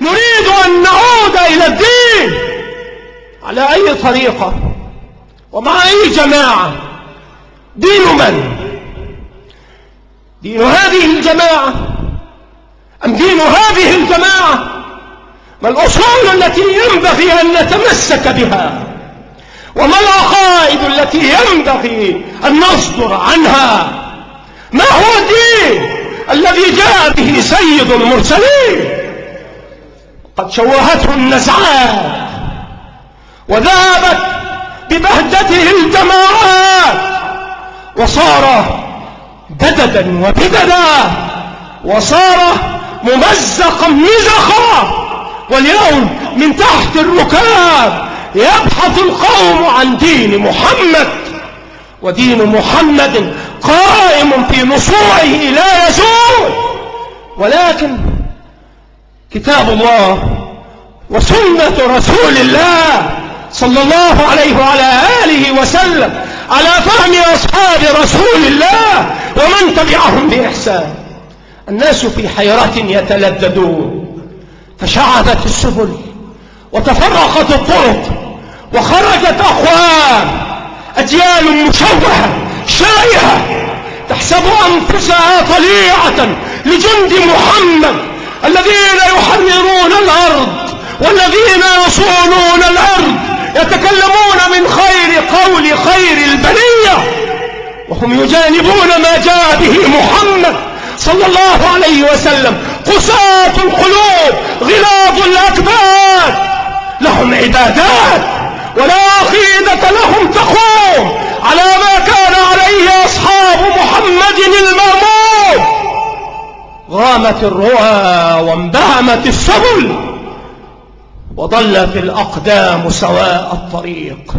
نريد أن نعود إلى الدين. على أي طريقة؟ ومع أي جماعة؟ دين من؟ دين هذه الجماعة؟ أم دين هذه الجماعة؟ ما الأصول التي ينبغي أن نتمسك بها؟ وما العقائد التي ينبغي أن نصدر عنها؟ ما هو الدين الذي جاء به سيد المرسلين؟ قد شوهته النزعات وذابت ببهجته الجماعات وصار بددا وبددا وصار ممزقا مزخا واليوم من تحت الركاب يبحث القوم عن دين محمد ودين محمد قائم في نصوعه لا يزول ولكن كتاب الله وسنة رسول الله صلى الله عليه وعلى آله وسلم على فهم أصحاب رسول الله ومن تبعهم بإحسان. الناس في حيرة يتلددون فشعبت السبل وتفرقت الطرق وخرجت أقوام أجيال مشوهة شائعة تحسب أنفسها طليعة لجند محمد الأرض والذين يصونون الأرض يتكلمون من خير قول خير البرية وهم يجانبون ما جاء به محمد صلى الله عليه وسلم. قساة القلوب غلاظ الأكباد لهم عبادات ولا عقيدة لهم تقوم على ما كان عليه أصحاب محمد المأمون غامت الرؤى وانبهمت السبل. وضلت الأقدام سواء الطريق.